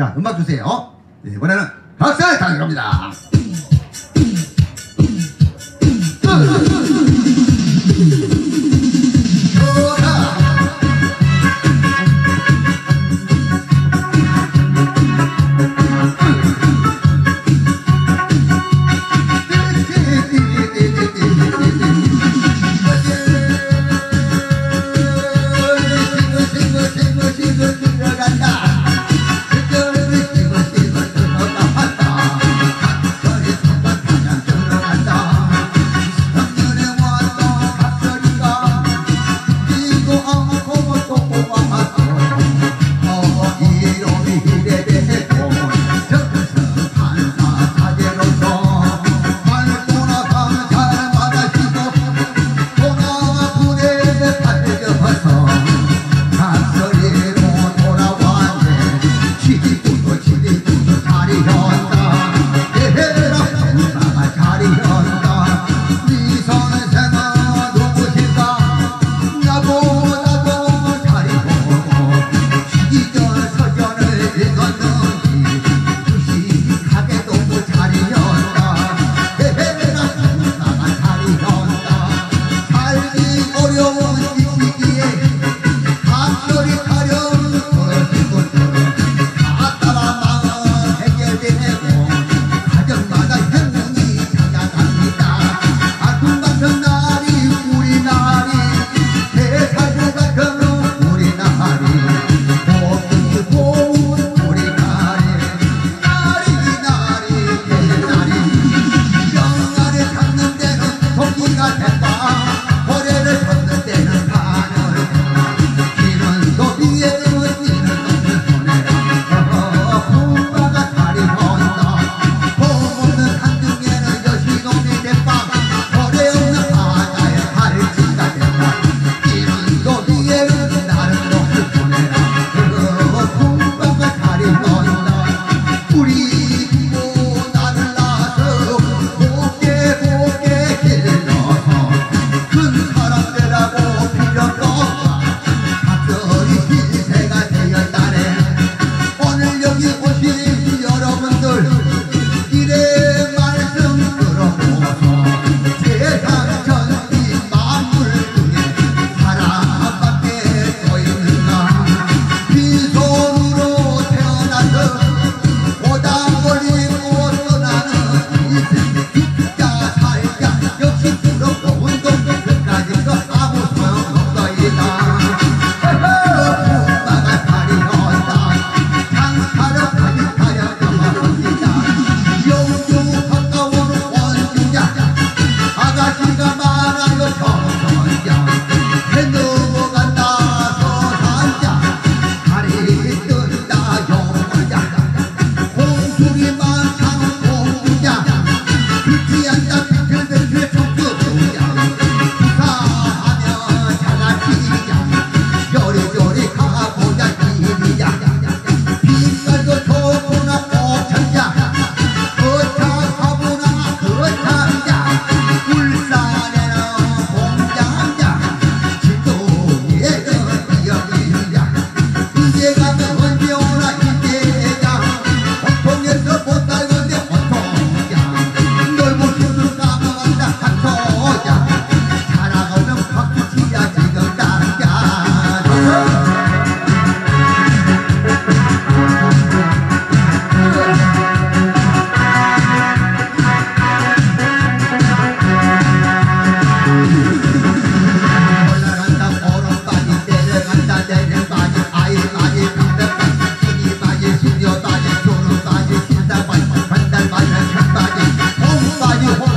자, 음악 주세요. 네, 이번에는 박살 당해갑니다.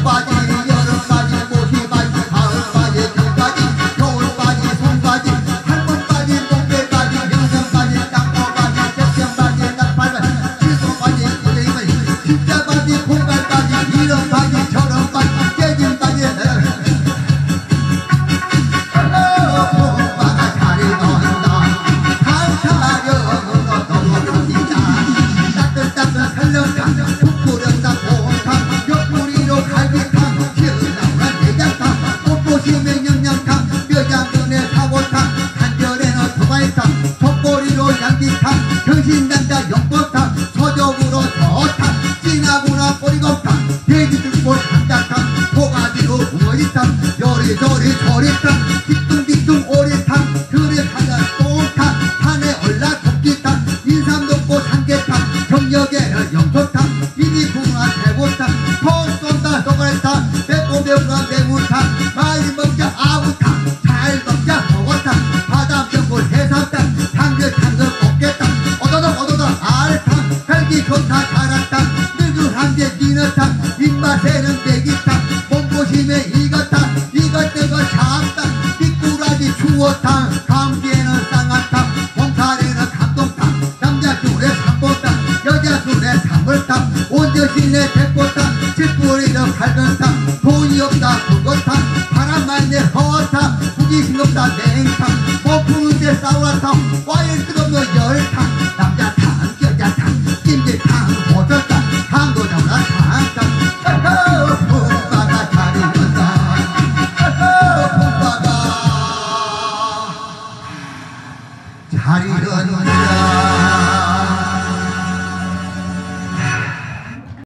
body. 당신 남자 역버탕 서적으로 저탄 진하구나 꼬리곰탕 돼지 들고 감자탕 포가지로 우물이 탄 요리조리 조리탕 뒤뚱뒤뚱 오리탕 들에 타면 똥탕 산에 올라 덮기탕 인삼 넣고 삼계탕 경력에는 영토탕 이미 구나 대고탕 펑 쏜다 쏘갈탕 매콤매운가 매운탕 존나 잘한다. 느그한 게 뛰는다. 입맛에는 깨기다 몸보심에 익었다. 이것저것 잡다. 미꾸라지 추웠다. 감기에는 쌍한다. 봉살에는 감동다. 남자 술에 삼보다. 여자 술에 삼을다. 온전신에 대포다. 집뿌리는 갈근다. 돈이 없다. 그것다. 바람만 내 허었다. 부기신 없다. 냉탕. 못 푸는데 싸우라탕 와일 끝없는 열탕.